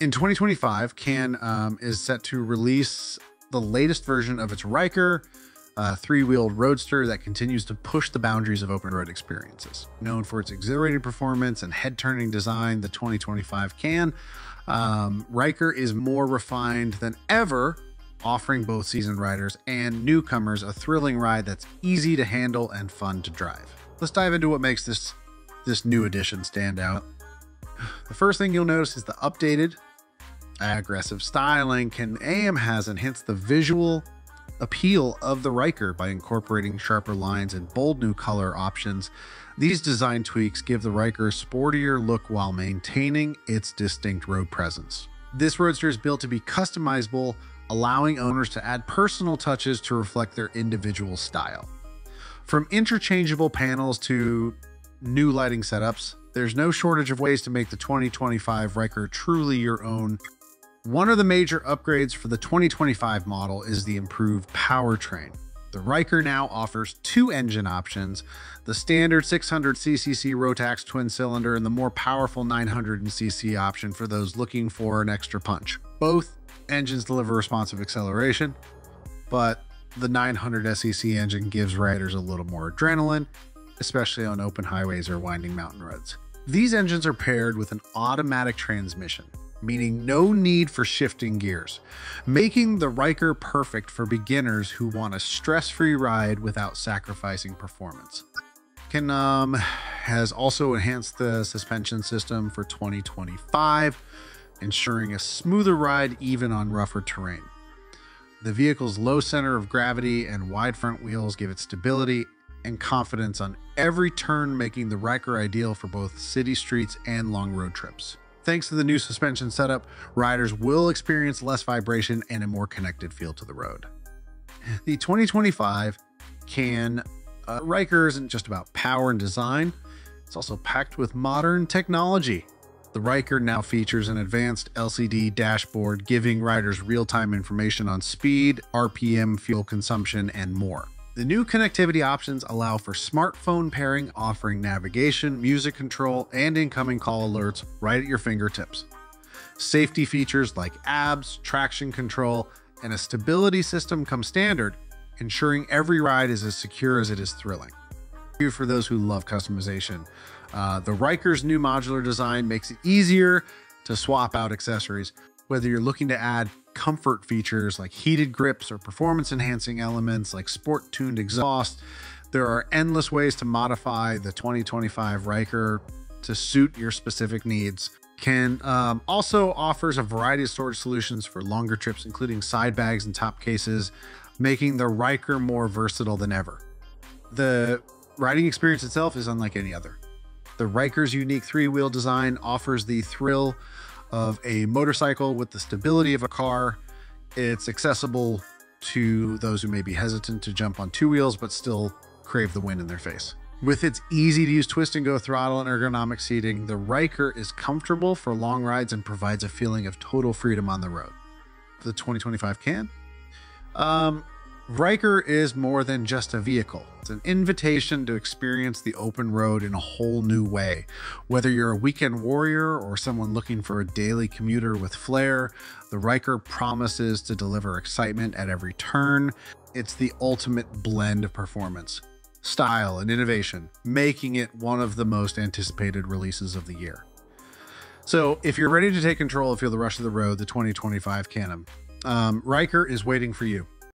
In 2025, Can um, is set to release the latest version of its Ryker, a three-wheeled roadster that continues to push the boundaries of open road experiences. Known for its exhilarating performance and head-turning design, the 2025 Can um, Ryker is more refined than ever, offering both seasoned riders and newcomers a thrilling ride that's easy to handle and fun to drive. Let's dive into what makes this this new edition stand out. The first thing you'll notice is the updated aggressive styling. Can-Am has enhanced the visual appeal of the Ryker by incorporating sharper lines and bold new color options. These design tweaks give the Ryker a sportier look while maintaining its distinct road presence. This roadster is built to be customizable, allowing owners to add personal touches to reflect their individual style. From interchangeable panels to new lighting setups, there's no shortage of ways to make the 2025 Ryker truly your own one of the major upgrades for the 2025 model is the improved powertrain. The Ryker now offers two engine options, the standard 600cc Rotax twin cylinder and the more powerful 900cc option for those looking for an extra punch. Both engines deliver responsive acceleration, but the 900 SEC engine gives riders a little more adrenaline, especially on open highways or winding mountain roads. These engines are paired with an automatic transmission, meaning no need for shifting gears, making the Ryker perfect for beginners who want a stress-free ride without sacrificing performance. Can um, has also enhanced the suspension system for 2025, ensuring a smoother ride even on rougher terrain. The vehicle's low center of gravity and wide front wheels give it stability and confidence on every turn, making the Ryker ideal for both city streets and long road trips. Thanks to the new suspension setup, riders will experience less vibration and a more connected feel to the road. The 2025 Can uh, Ryker isn't just about power and design, it's also packed with modern technology. The Ryker now features an advanced LCD dashboard giving riders real-time information on speed, RPM, fuel consumption, and more. The new connectivity options allow for smartphone pairing, offering navigation, music control, and incoming call alerts right at your fingertips. Safety features like ABS, traction control, and a stability system come standard, ensuring every ride is as secure as it is thrilling. For those who love customization, uh, the Ryker's new modular design makes it easier to swap out accessories, whether you're looking to add comfort features like heated grips or performance enhancing elements like sport tuned exhaust. There are endless ways to modify the 2025 Ryker to suit your specific needs. Can um, also offers a variety of storage solutions for longer trips, including side bags and top cases, making the Ryker more versatile than ever. The riding experience itself is unlike any other. The Ryker's unique three-wheel design offers the thrill of a motorcycle with the stability of a car. It's accessible to those who may be hesitant to jump on two wheels, but still crave the wind in their face. With its easy to use twist and go throttle and ergonomic seating, the Ryker is comfortable for long rides and provides a feeling of total freedom on the road. The 2025 Can. Um, Ryker is more than just a vehicle. It's an invitation to experience the open road in a whole new way. Whether you're a weekend warrior or someone looking for a daily commuter with flair, the Ryker promises to deliver excitement at every turn. It's the ultimate blend of performance, style, and innovation, making it one of the most anticipated releases of the year. So if you're ready to take control and feel the rush of the road, the 2025 Can-Am, um, Ryker is waiting for you.